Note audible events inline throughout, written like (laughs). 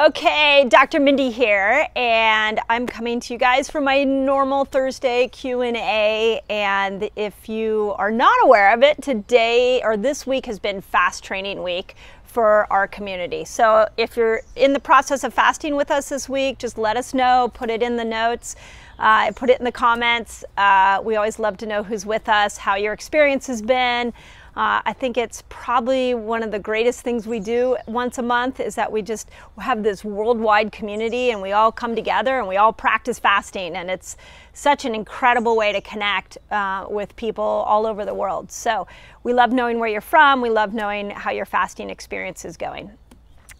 Okay, Dr. Mindy here, and I'm coming to you guys for my normal Thursday Q&A. And if you are not aware of it, today or this week has been fast training week for our community. So if you're in the process of fasting with us this week, just let us know, put it in the notes. Uh, put it in the comments. Uh, we always love to know who's with us, how your experience has been. Uh, I think it's probably one of the greatest things we do once a month is that we just have this worldwide community and we all come together and we all practice fasting. And it's such an incredible way to connect uh, with people all over the world. So we love knowing where you're from. We love knowing how your fasting experience is going.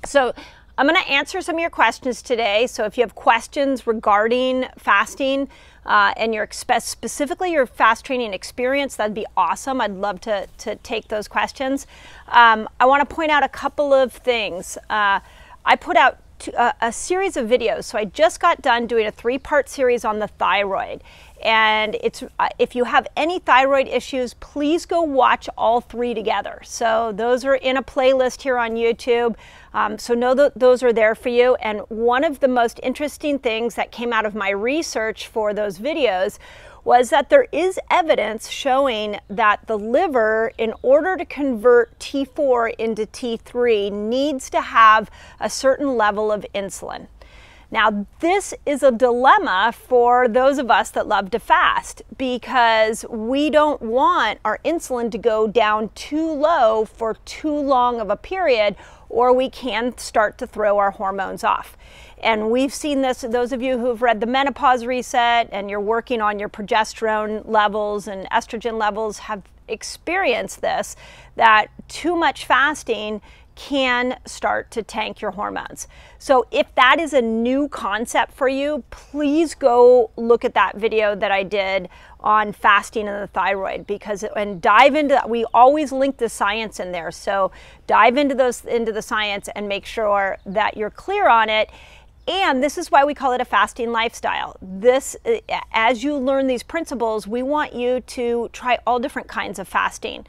So I'm going to answer some of your questions today. So if you have questions regarding fasting uh, and your specifically your fast training experience, that'd be awesome. I'd love to, to take those questions. Um, I want to point out a couple of things. Uh, I put out a, a series of videos. So I just got done doing a three-part series on the thyroid. And it's uh, if you have any thyroid issues, please go watch all three together. So those are in a playlist here on YouTube. Um, so know that those are there for you. And one of the most interesting things that came out of my research for those videos was that there is evidence showing that the liver, in order to convert T4 into T3, needs to have a certain level of insulin. Now, this is a dilemma for those of us that love to fast because we don't want our insulin to go down too low for too long of a period, or we can start to throw our hormones off. And we've seen this, those of you who've read the menopause reset and you're working on your progesterone levels and estrogen levels have experienced this, that too much fasting can start to tank your hormones. So if that is a new concept for you, please go look at that video that I did on fasting and the thyroid because and dive into that. We always link the science in there. So dive into those into the science and make sure that you're clear on it. And this is why we call it a fasting lifestyle. This, eh, as you learn these principles, we want you to try all different kinds of fasting.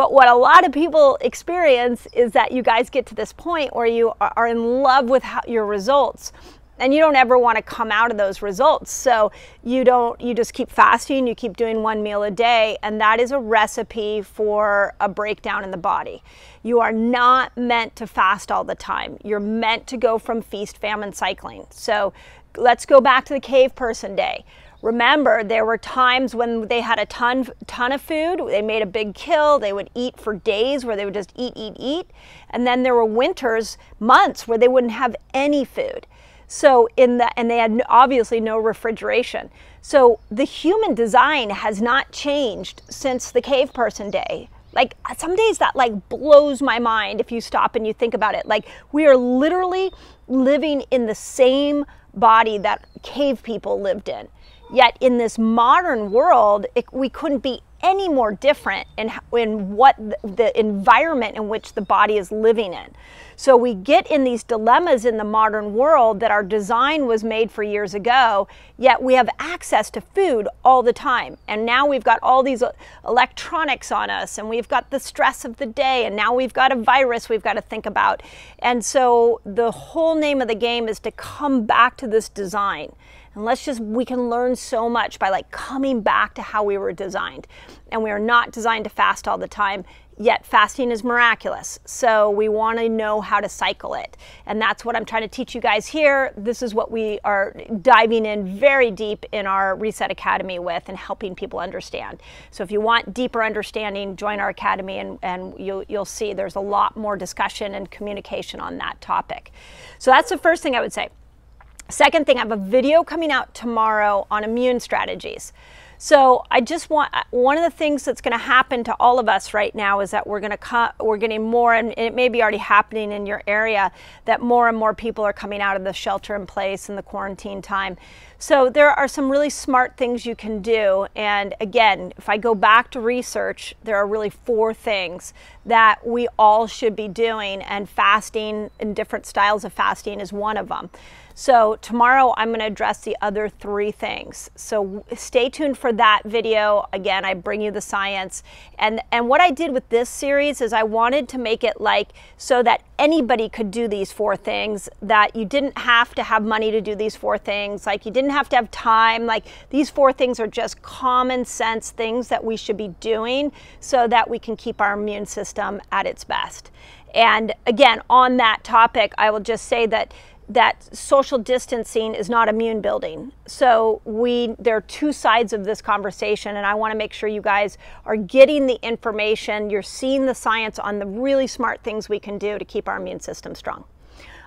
But what a lot of people experience is that you guys get to this point where you are in love with how, your results and you don't ever want to come out of those results. So you don't, you just keep fasting, you keep doing one meal a day, and that is a recipe for a breakdown in the body. You are not meant to fast all the time. You're meant to go from feast, famine cycling. So let's go back to the cave person day. Remember, there were times when they had a ton, ton of food. They made a big kill. They would eat for days where they would just eat, eat, eat. And then there were winters, months where they wouldn't have any food. So in the and they had obviously no refrigeration. So the human design has not changed since the cave person day. Like some days that like blows my mind if you stop and you think about it. Like we are literally living in the same body that cave people lived in. Yet in this modern world, it, we couldn't be any more different in, in what the, the environment in which the body is living in. So we get in these dilemmas in the modern world that our design was made for years ago, yet we have access to food all the time. And now we've got all these uh, electronics on us, and we've got the stress of the day, and now we've got a virus we've got to think about. And so the whole name of the game is to come back to this design. And let's just, we can learn so much by like coming back to how we were designed. And we are not designed to fast all the time, yet fasting is miraculous. So we want to know how to cycle it. And that's what I'm trying to teach you guys here. This is what we are diving in very deep in our Reset Academy with and helping people understand. So if you want deeper understanding, join our academy and, and you'll, you'll see there's a lot more discussion and communication on that topic. So that's the first thing I would say. Second thing, I have a video coming out tomorrow on immune strategies. So I just want one of the things that's going to happen to all of us right now is that we're going to we're getting more, and it may be already happening in your area that more and more people are coming out of the shelter in place and the quarantine time. So there are some really smart things you can do. And again, if I go back to research, there are really four things that we all should be doing, and fasting and different styles of fasting is one of them. So tomorrow I'm going to address the other three things. So stay tuned for that video. Again, I bring you the science. And and what I did with this series is I wanted to make it like so that anybody could do these four things that you didn't have to have money to do these four things, like you didn't have to have time. Like these four things are just common sense things that we should be doing so that we can keep our immune system at its best. And again, on that topic, I will just say that that social distancing is not immune building. So we there are two sides of this conversation and I want to make sure you guys are getting the information, you're seeing the science on the really smart things we can do to keep our immune system strong.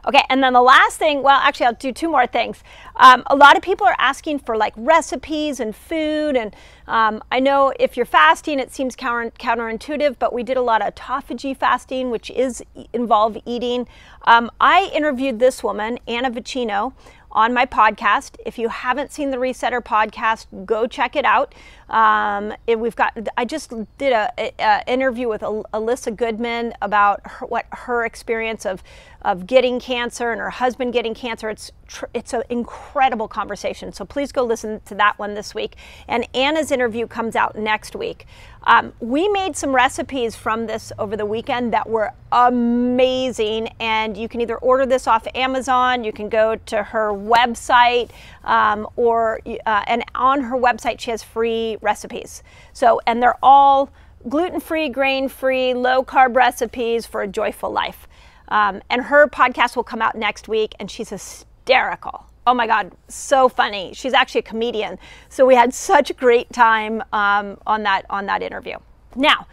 Okay, and then the last thing, well, actually, I'll do two more things. Um, a lot of people are asking for like recipes and food, and um, I know if you're fasting, it seems counter, counterintuitive, but we did a lot of autophagy fasting, which is involve eating. Um, I interviewed this woman, Anna Vocino, on my podcast. If you haven't seen the Resetter podcast, go check it out. Um, it, we've got. I just did a, a, interview with Elissa Goodman about her, what her experience of of getting cancer and her husband getting cancer. It's tr- it's an incredible conversation. So please go listen to that one this week. And Anna's interview comes out next week. Um, we made some recipes from this over the weekend that were amazing, and you can either order this off Amazon, you can go to her website, um, or uh, and on her website she has free recipes. So, and they're all gluten-free, grain-free, low-carb recipes for a joyful life. Um, and her podcast will come out next week, and she's hysterical. Oh my God, so funny. She's actually a comedian. So we had such a great time um, on that on that interview. Now,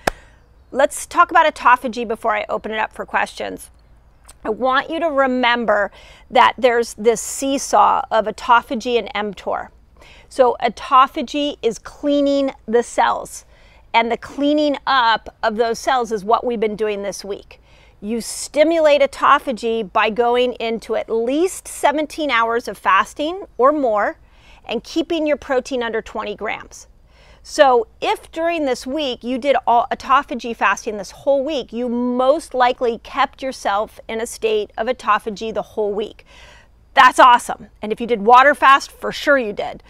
let's talk about autophagy before I open it up for questions. I want you to remember that there's this seesaw of autophagy and mTOR. So autophagy is cleaning the cells, and the cleaning up of those cells is what we've been doing this week. You stimulate autophagy by going into at least 17 hours of fasting or more and keeping your protein under 20 grams. So, if during this week you did all autophagy fasting this whole week, you most likely kept yourself in a state of autophagy the whole week. That's awesome. And if you did water fast, for sure you did.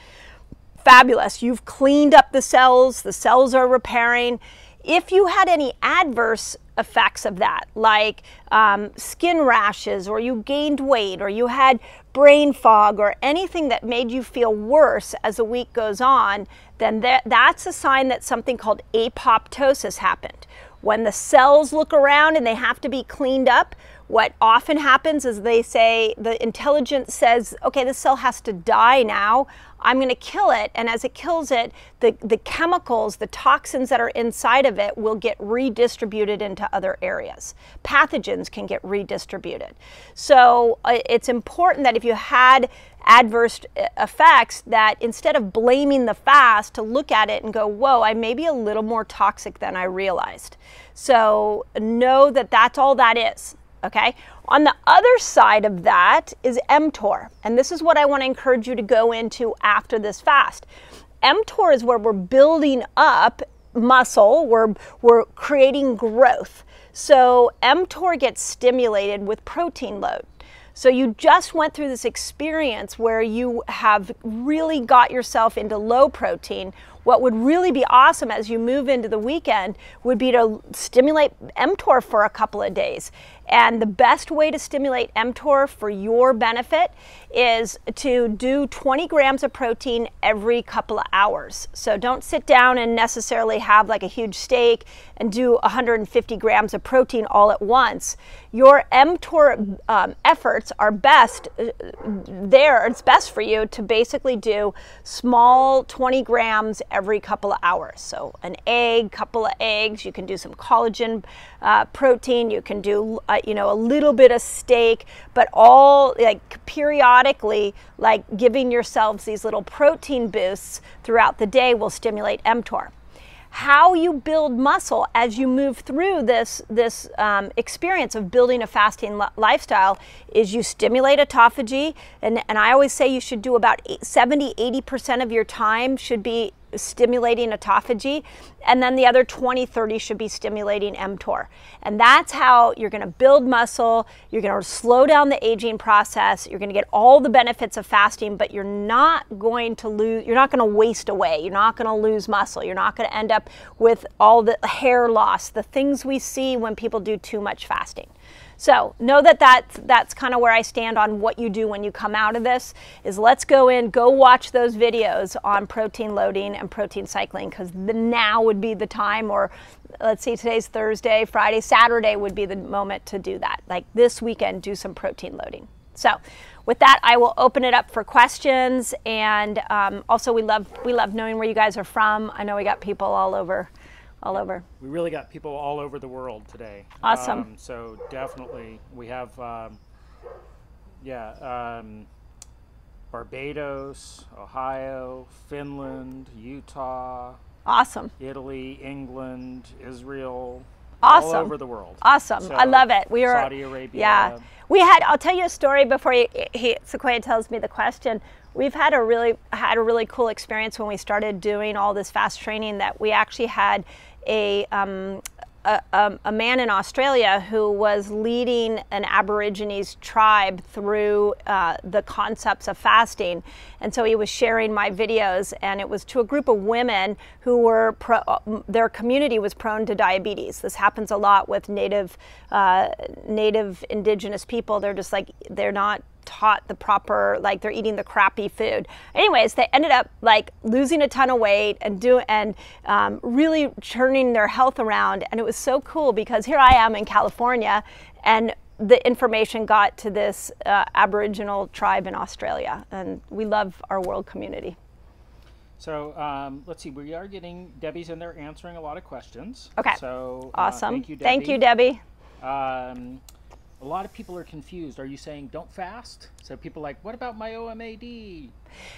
Fabulous. You've cleaned up the cells, the cells are repairing. If you had any adverse effects of that, like um, skin rashes, or you gained weight, or you had brain fog, or anything that made you feel worse as the week goes on, then that, that's a sign that something called apoptosis happened. When the cells look around and they have to be cleaned up, what often happens is they say the intelligence says, okay, this cell has to die now. I'm going to kill it. And as it kills it, the, the chemicals, the toxins that are inside of it will get redistributed into other areas. Pathogens can get redistributed. So uh, it's important that if you had adverse uh, effects that instead of blaming the fast to look at it and go whoa i may be a little more toxic than i realized so know that that's all that is okay? On the other side of that is mTOR, and this is what I want to encourage you to go into after this fast. mTOR is where we're building up muscle, we're, we're creating growth. So mTOR gets stimulated with protein load. So you just went through this experience where you have really got yourself into low protein. What would really be awesome as you move into the weekend would be to stimulate mTOR for a couple of days and the best way to stimulate mTOR for your benefit is to do 20 grams of protein every couple of hours. So don't sit down and necessarily have like a huge steak and do 150 grams of protein all at once. Your mTOR um, efforts are best uh, there. It's best for you to basically do small 20 grams every couple of hours. So an egg, couple of eggs. You can do some collagen uh, protein. You can do uh, you know, a little bit of steak, but all like periodically, like giving yourselves these little protein boosts throughout the day will stimulate mTOR. How you build muscle as you move through this this um, experience of building a fasting li- lifestyle is you stimulate autophagy, and, and I always say you should do about 70 80% of your time should be stimulating autophagy, and then the other 20, 30 should be stimulating mTOR. And that's how you're going to build muscle, you're going to slow down the aging process, you're going to get all the benefits of fasting, but you're not going to lose, you're not going to waste away, you're not going to lose muscle, you're not going to end up with all the hair loss, the things we see when people do too much fasting. So know that that's, that's kind of where I stand on what you do when you come out of this is let's go in, go watch those videos on protein loading and protein cycling because now would be the time or let's see, today's Thursday, Friday, Saturday would be the moment to do that. Like this weekend, do some protein loading. So with that, I will open it up for questions. And um, also we love, we love knowing where you guys are from. I know we got people all over all over. We really got people all over the world today. Awesome. Um, so definitely, we have, um, yeah, um, Barbados, Ohio, Finland, Utah. Awesome. Italy, England, Israel. Awesome. All over the world. Awesome. So, I love it. We are Saudi Arabia. Yeah. We had. I'll tell you a story before he, he Sequoia tells me the question we've had a really had a really cool experience when we started doing all this fast training that we actually had a, um, a, a, man in Australia who was leading an Aborigines tribe through uh, the concepts of fasting. And so he was sharing my videos, and it was to a group of women who were, pro, their community was prone to diabetes. This happens a lot with native, uh, native indigenous people. They're just like, they're not taught the proper like they're eating the crappy food anyways they ended up like losing a ton of weight and do and um, really turning their health around and it was so cool because here i am in california and the information got to this uh, aboriginal tribe in australia and we love our world community so um, let's see. We are getting Debbie's in there answering a lot of questions. Okay. So uh, awesome. thank you, Debbie. Thank you, Debbie. Um, a lot of people are confused. Are you saying don't fast? So people like, what about my OMAD?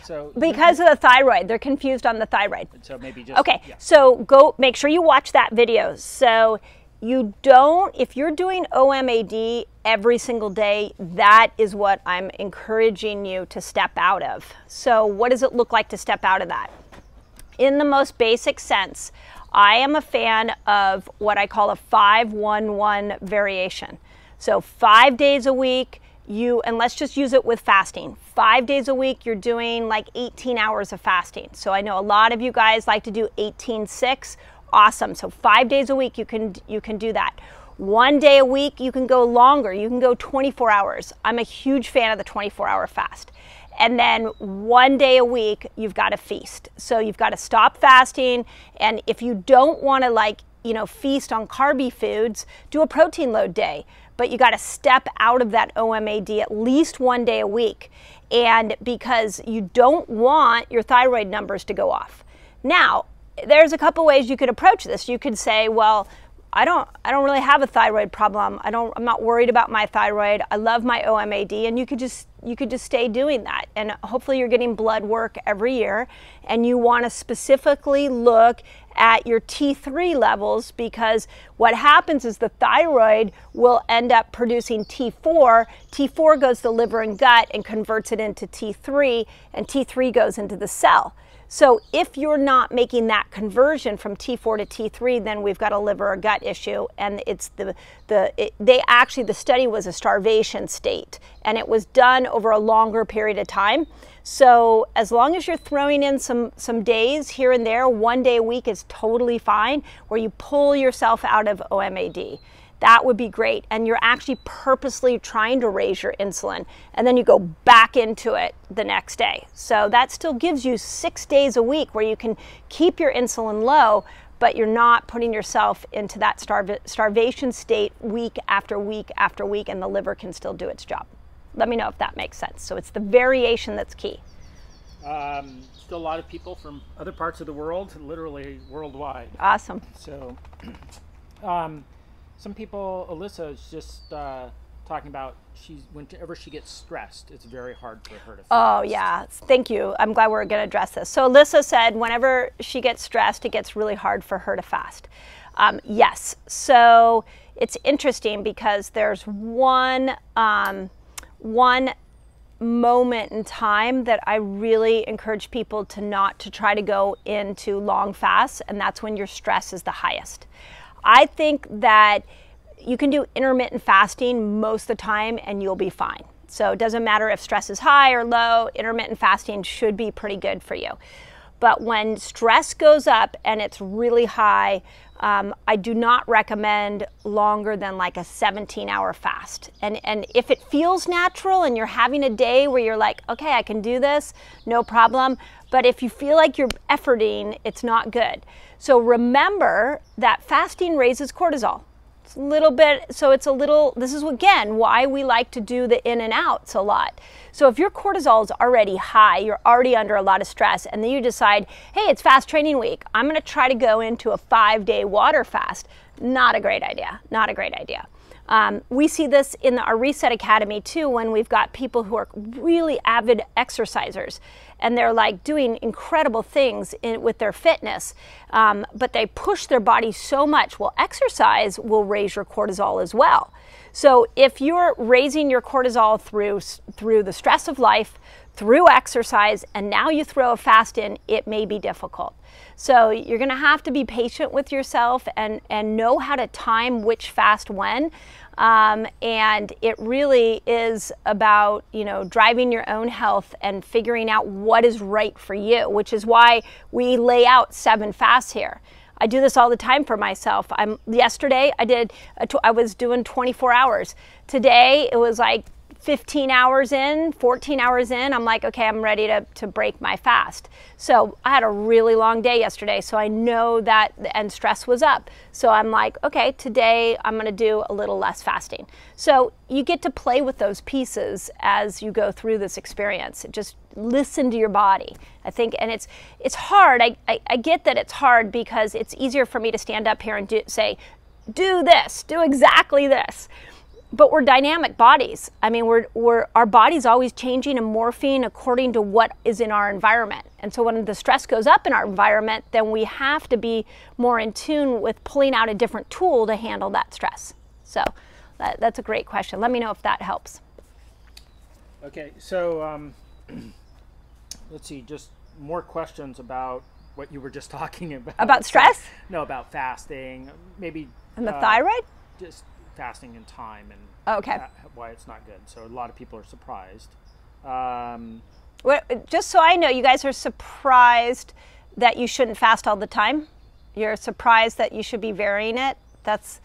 So because of the thyroid, they're confused on the thyroid. So maybe just okay. Yeah. So go make sure you watch that video. So you don't if you're doing OMAD every single day, that is what I'm encouraging you to step out of. So what does it look like to step out of that? In the most basic sense, I am a fan of what I call a 511 variation. So five days a week, you, and let's just use it with fasting. Five days a week, you're doing like 18 hours of fasting. So I know a lot of you guys like to do 18-6. Awesome. So five days a week, you can, you can do that. One day a week, you can go longer. You can go 24 hours. I'm a huge fan of the 24 hour fast. And then one day a week, you've got to feast. So you've got to stop fasting. And if you don't want to like, you know, feast on carby foods, do a protein load day but you got to step out of that OMAD at least one day a week. And because you don't want your thyroid numbers to go off. Now, there's a couple ways you could approach this. You could say, well, I don't I don't really have a thyroid problem. I don't I'm not worried about my thyroid. I love my OMAD and you could just you could just stay doing that. And hopefully you're getting blood work every year and you want to specifically look at your T3 levels because what happens is the thyroid will end up producing T4. T4 goes to the liver and gut and converts it into T3 and T3 goes into the cell. So if you're not making that conversion from T4 to T3, then we've got a liver or gut issue. And it's the, the it, they actually, the study was a starvation state and it was done over a longer period of time. So as long as you're throwing in some, some days here and there, one day a week is totally fine, where you pull yourself out of OMAD that would be great. And you're actually purposely trying to raise your insulin, and then you go back into it the next day. So that still gives you six days a week where you can keep your insulin low, but you're not putting yourself into that starv- starvation state week after week after week, and the liver can still do its job. Let me know if that makes sense. So it's the variation that's key. Um, still a lot of people from other parts of the world, literally worldwide. Awesome. So, (clears throat) um, some people, Alyssa is just uh, talking about she's whenever she gets stressed, it's very hard for her to. Fast. Oh yeah, thank you. I'm glad we're going to address this. So Alyssa said whenever she gets stressed, it gets really hard for her to fast. Um, yes. So it's interesting because there's one um, one moment in time that I really encourage people to not to try to go into long fasts, and that's when your stress is the highest. I think that you can do intermittent fasting most of the time and you'll be fine. So it doesn't matter if stress is high or low, intermittent fasting should be pretty good for you. But when stress goes up and it's really high, um, I do not recommend longer than like a 17 hour fast. And, and if it feels natural and you're having a day where you're like, okay, I can do this, no problem. But if you feel like you're efforting, it's not good. So remember that fasting raises cortisol. Little bit, so it's a little, this is again why we like to do the in and outs a lot. So if your cortisol is already high, you're already under a lot of stress, and then you decide, hey, it's fast training week, I'm gonna try to go into a five day water fast. Not a great idea, not a great idea. Um, we see this in our Reset Academy too when we've got people who are really avid exercisers and they're like doing incredible things in, with their fitness, um, but they push their body so much. Well, exercise will raise your cortisol as well. So if you're raising your cortisol through through the stress of life, through exercise, and now you throw a fast in, it may be difficult. So you're going to have to be patient with yourself and and know how to time which fast when. Um, and it really is about you know driving your own health and figuring out what is right for you, which is why we lay out seven fasts here. I do this all the time for myself. I'm yesterday I did I was doing 24 hours. Today it was like 15 hours in, 14 hours in, I'm like, okay, I'm ready to, to break my fast. So I had a really long day yesterday, so I know that, the and stress was up. So I'm like, okay, today I'm gonna do a little less fasting. So you get to play with those pieces as you go through this experience. Just listen to your body. I think, and it's it's hard. I, I, I get that it's hard because it's easier for me to stand up here and do, say, do this, do exactly this but we're dynamic bodies. I mean, we're, we're, our body's always changing and morphing according to what is in our environment. And so when the stress goes up in our environment, then we have to be more in tune with pulling out a different tool to handle that stress. So that, that's a great question. Let me know if that helps. Okay, so um, (clears throat) let's see, just more questions about what you were just (laughs) talking about. About stress? No, about fasting, maybe. And the uh, thyroid? Just fasting in time and oh, okay. why it's not good. So a lot of people are surprised. Um, well, just so I know, you guys are surprised that you shouldn't fast all the time. You're surprised that you should be varying it. That's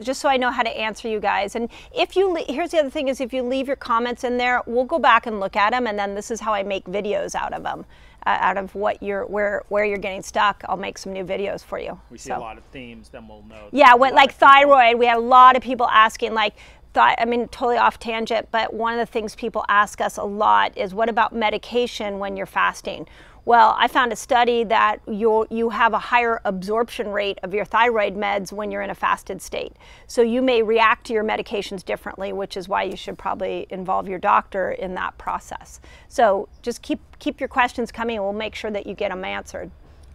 just so I know how to answer you guys. And if you here's the other thing is if you leave your comments in there, we'll go back and look at them, and then this is how I make videos out of them uh, out of what you're where where you're getting stuck i'll make some new videos for you we see so. a lot of themes then we'll know yeah what like thyroid we had a lot of people asking like thought i mean totally off tangent but one of the things people ask us a lot is what about medication when you're fasting well, I found a study that you you have a higher absorption rate of your thyroid meds when you're in a fasted state. So you may react to your medications differently, which is why you should probably involve your doctor in that process. So just keep keep your questions coming, and we'll make sure that you get them answered.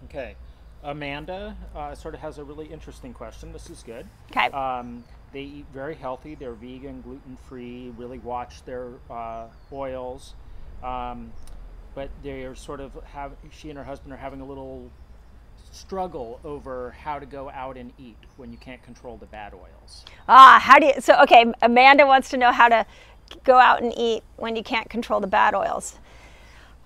Okay. Amanda uh, sort of has a really interesting question. This is good. Okay. Um, they eat very healthy. They're vegan, gluten free. Really watch their uh, oils. Um, but they're sort of have she and her husband are having a little struggle over how to go out and eat when you can't control the bad oils. Ah, how do you? So okay, Amanda wants to know how to go out and eat when you can't control the bad oils.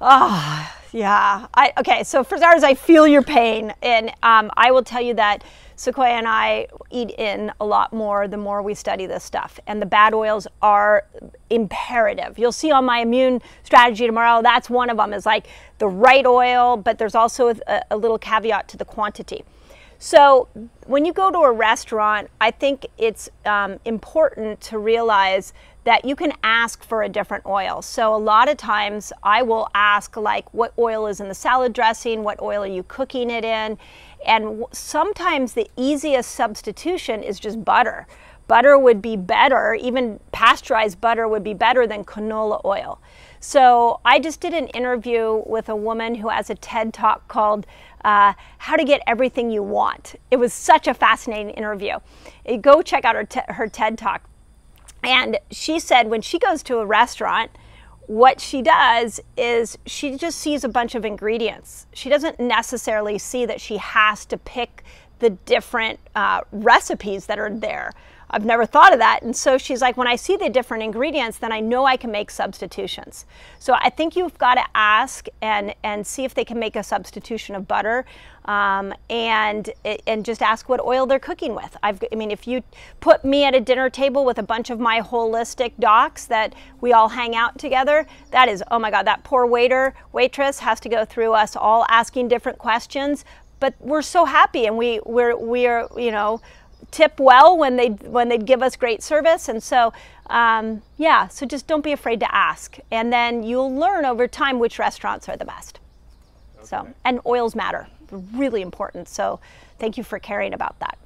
Oh, yeah. I okay. So for starters, I feel your pain, and um, I will tell you that Sequoia and I eat in a lot more the more we study this stuff. And the bad oils are imperative. You'll see on my immune strategy tomorrow, that's one of them is like the right oil, but there's also a, a little caveat to the quantity. So when you go to a restaurant, I think it's um, important to realize that you can ask for a different oil. So a lot of times I will ask like what oil is in the salad dressing, what oil are you cooking it in? And sometimes the easiest substitution is just butter. Butter would be better, even pasteurized butter would be better than canola oil. So I just did an interview with a woman who has a TED talk called uh, How to Get Everything You Want. It was such a fascinating interview. Go check out her, her TED talk. And she said when she goes to a restaurant, what she does is she just sees a bunch of ingredients. She doesn't necessarily see that she has to pick the different uh, recipes that are there. I've never thought of that. And so she's like, when I see the different ingredients, then I know I can make substitutions. So I think you've got to ask and, and see if they can make a substitution of butter um, and, and just ask what oil they're cooking with. I've, I mean, if you put me at a dinner table with a bunch of my holistic docs that we all hang out together, that is, oh my God, that poor waiter, waitress has to go through us all asking different questions but we're so happy and we we're we're you know tip well when they when they give us great service. And so um, yeah so just don't be afraid to ask. And then you'll learn over time which restaurants are the best. Okay. so and oils matter really important. So thank you for caring about that.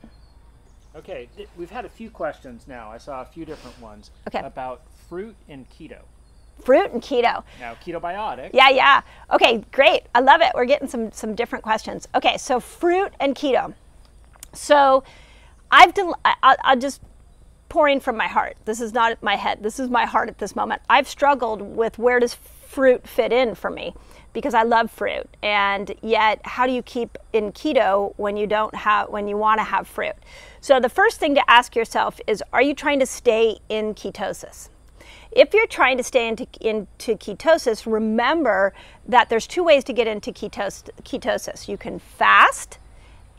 Okay we've had a few questions now. I saw a few different ones okay. about fruit and keto. Fruit and keto. Now ketobiotic. Yeah yeah. Okay great. I love it. We're getting some some different questions. Okay so fruit and keto. So I've del- I, I'll just pouring from my heart. This is not my head. This is my heart at this moment. I've struggled with where does fruit fit in for me because I love fruit. And yet, how do you keep in keto when you don't have when you want to have fruit? So the first thing to ask yourself is are you trying to stay in ketosis? If you're trying to stay into, into ketosis, remember that there's two ways to get into ketos, ketosis. You can fast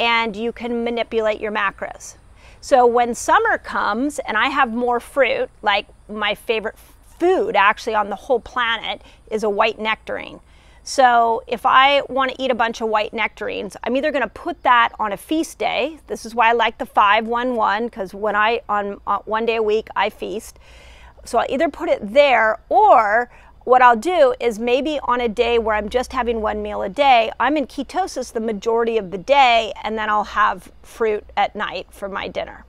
and you can manipulate your macros. So when summer comes and I have more fruit, like my favorite food actually on the whole planet is a white nectarine. So if I want to eat a bunch of white nectarines, I'm either going to put that on a feast day. This is why I like the 511 because when I on, on one day a week I feast. So I'll either put it there or what I'll do is maybe on a day where I'm just having one meal a day, I'm in ketosis the majority of the day, and then I'll have fruit at night for my dinner.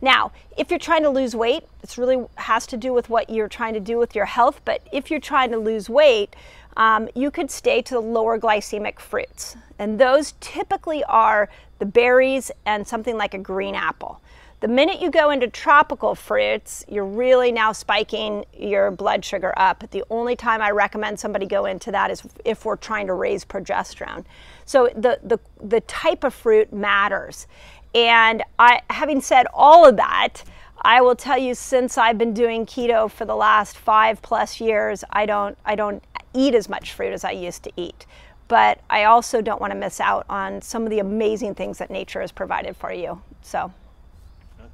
Now, if you're trying to lose weight, it's really has to do with what you're trying to do with your health. But if you're trying to lose weight, um, you could stay to the lower glycemic fruits. And those typically are the berries and something like a green apple. The minute you go into tropical fruits, you're really now spiking your blood sugar up. The only time I recommend somebody go into that is if we're trying to raise progesterone. So the, the, the type of fruit matters. And I, having said all of that, I will tell you since I've been doing keto for the last five plus years, I don't, I don't eat as much fruit as I used to eat. But I also don't want to miss out on some of the amazing things that nature has provided for you. So.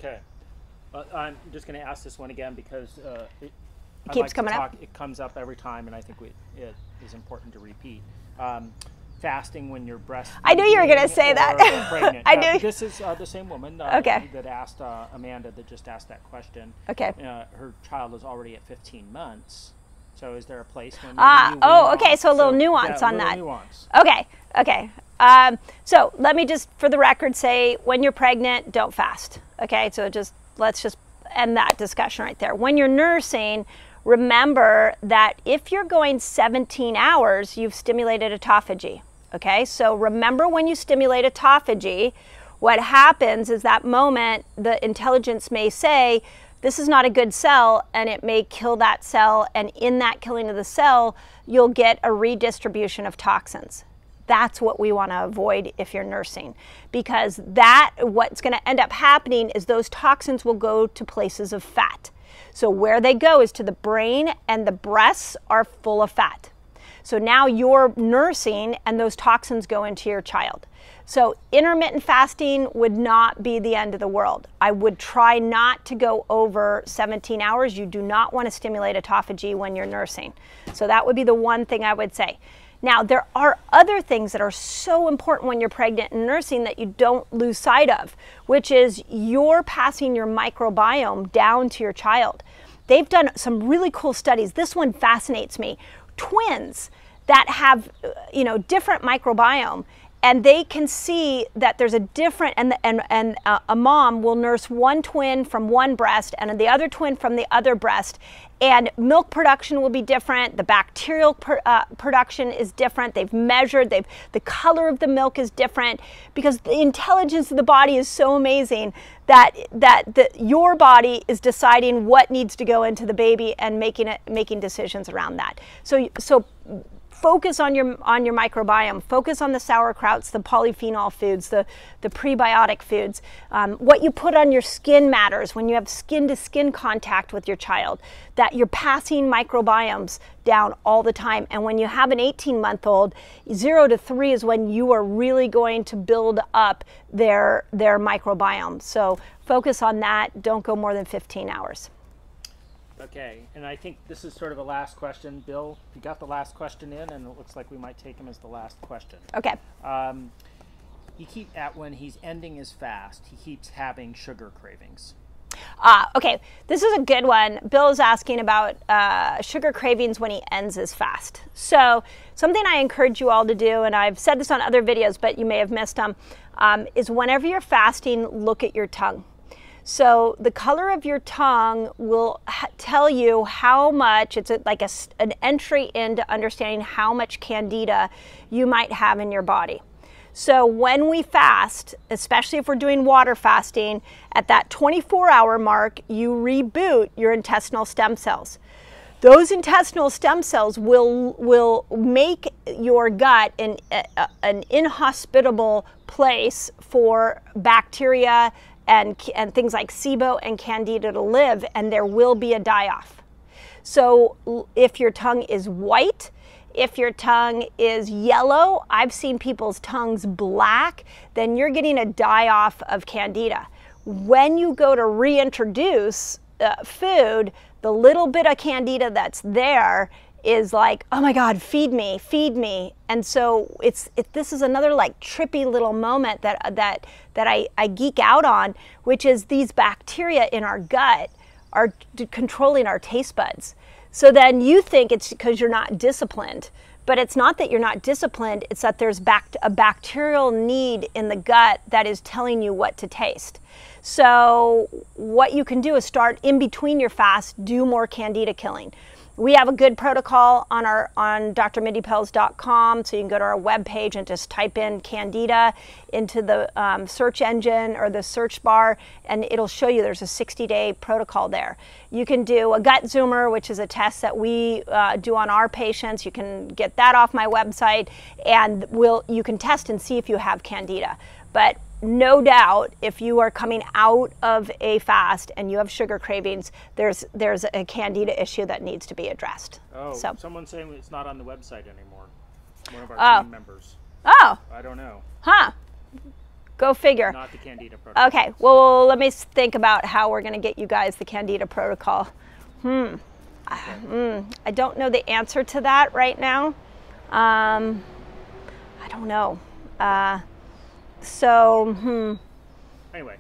Okay. Uh, I'm just going to ask this one again because uh, it, it keeps like coming talk, up. It comes up every time, and I think we, it is important to repeat. Um, fasting when you're breastfeeding. I knew you were going to say that. pregnant. (laughs) I knew. This is uh, the same woman uh, okay. that asked uh, Amanda that just asked that question. Okay. Uh, her child is already at 15 months. So is there a place when? Ah, oh, okay. So a little so, nuance yeah, on that. Nuance. Okay, okay. Um, so let me just, for the record, say when you're pregnant, don't fast. Okay, so just let's just end that discussion right there. When you're nursing, remember that if you're going 17 hours, you've stimulated autophagy. Okay, so remember when you stimulate autophagy, what happens is that moment the intelligence may say, this is not a good cell, and it may kill that cell. And in that killing of the cell, you'll get a redistribution of toxins. That's what we want to avoid if you're nursing because that what's going to end up happening is those toxins will go to places of fat. So where they go is to the brain and the breasts are full of fat. So now you're nursing and those toxins go into your child. So intermittent fasting would not be the end of the world. I would try not to go over 17 hours. You do not want to stimulate autophagy when you're nursing. So that would be the one thing I would say. Now, there are other things that are so important when you're pregnant and nursing that you don't lose sight of, which is you're passing your microbiome down to your child. They've done some really cool studies. This one fascinates me. Twins that have, uh, you know, different microbiome and they can see that there's a different and and and uh, a mom will nurse one twin from one breast and the other twin from the other breast. And milk production will be different. The bacterial uh, production is different. They've measured they've the color of the milk is different because the intelligence of the body is so amazing that that the, your body is deciding what needs to go into the baby and making it making decisions around that. So so focus on your on your microbiome. Focus on the sauerkrauts the polyphenol foods the the prebiotic foods. Um, what you put on your skin matters when you have skin to skin contact with your child that you're passing microbiomes down all the time. And when you have an 18 month old 0 to 3 is when you are really going to build up their their microbiome. So focus on that. Don't go more than 15 hours Okay, and I think this is sort of a last question. Bill, you got the last question in, and it looks like we might take him as the last question. Okay. Um, he keep at when he's ending his fast, he keeps having sugar cravings. Uh, okay, this is a good one. Bill is asking about uh, sugar cravings when he ends his fast. So, something I encourage you all to do, and I've said this on other videos, but you may have missed them, um, is whenever you're fasting, look at your tongue. So the color of your tongue will tell you how much, it's a, like a, an entry into understanding how much candida you might have in your body. So when we fast, especially if we're doing water fasting, at that 24 hour mark, you reboot your intestinal stem cells. Those intestinal stem cells will, will make your gut an, an inhospitable place for bacteria, and, and things like SIBO and Candida to live, and there will be a die off. So if your tongue is white, if your tongue is yellow, I've seen people's tongues black, then you're getting a die off of Candida. When you go to reintroduce uh, food, the little bit of Candida that's there is like, oh my God, feed me, feed me. And so it's it, this is another like trippy little moment that that that I, I geek out on, which is these bacteria in our gut are controlling our taste buds. So then you think it's because you're not disciplined, but it's not that you're not disciplined. It's that there's bact- a bacterial need in the gut that is telling you what to taste. So what you can do is start in between your fast, do more candida killing we have a good protocol on our on drmindypelz.com so you can go to our webpage and just type in candida into the um, search engine or the search bar and it'll show you there's a 60 day protocol there. You can do a gut zoomer which is a test that we uh, do on our patients. You can get that off my website and we'll you can test and see if you have candida. But no doubt if you are coming out of a fast and you have sugar cravings there's there's a candida issue that needs to be addressed. Oh so. someone's saying it's not on the website anymore. One of our oh. team members. Oh. I don't know. Huh. Go figure. Not the candida protocol. Okay well let me think about how we're going to get you guys the candida protocol. Hmm. Okay. mm, i don't know the answer to that right now. Um, i don't know. Uh, so, hmm. Anyway.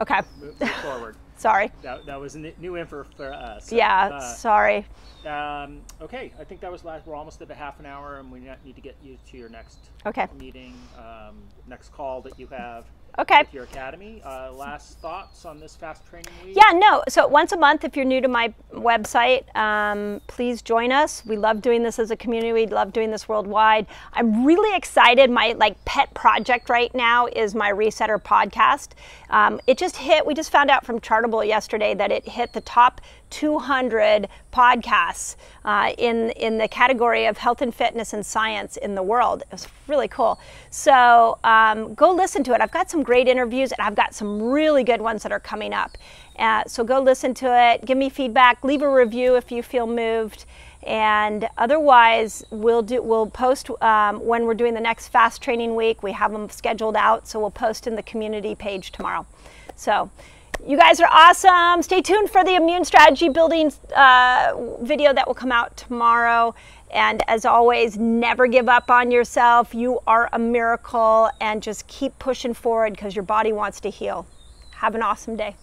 Okay. Move, move forward. (laughs) sorry. That, that was a new info for us. Yeah, uh, sorry. Um, okay, I think that was last. We're almost at a half an hour, and we need to get you to your next okay. meeting, um, next call that you have okay. with your academy. Uh, last thoughts on this fast training week? Yeah, no. So once a month, if you're new to my website, um, please join us. We love doing this as a community. We love doing this worldwide. I'm really excited. My like pet project right now is my Resetter podcast. Um, it just hit. We just found out from Chartable yesterday that it hit the top 200 podcasts uh, in in the category of health and fitness and science in the world. It was really cool. So um, go listen to it. I've got some great interviews and I've got some really good ones that are coming up. Uh, so go listen to it. Give me feedback. Leave a review if you feel moved. And otherwise, we'll do we'll post um, when we're doing the next fast training week. We have them scheduled out, so we'll post in the community page tomorrow. So. You guys are awesome. Stay tuned for the immune strategy building uh, video that will come out tomorrow. And as always, never give up on yourself. You are a miracle and just keep pushing forward because your body wants to heal. Have an awesome day.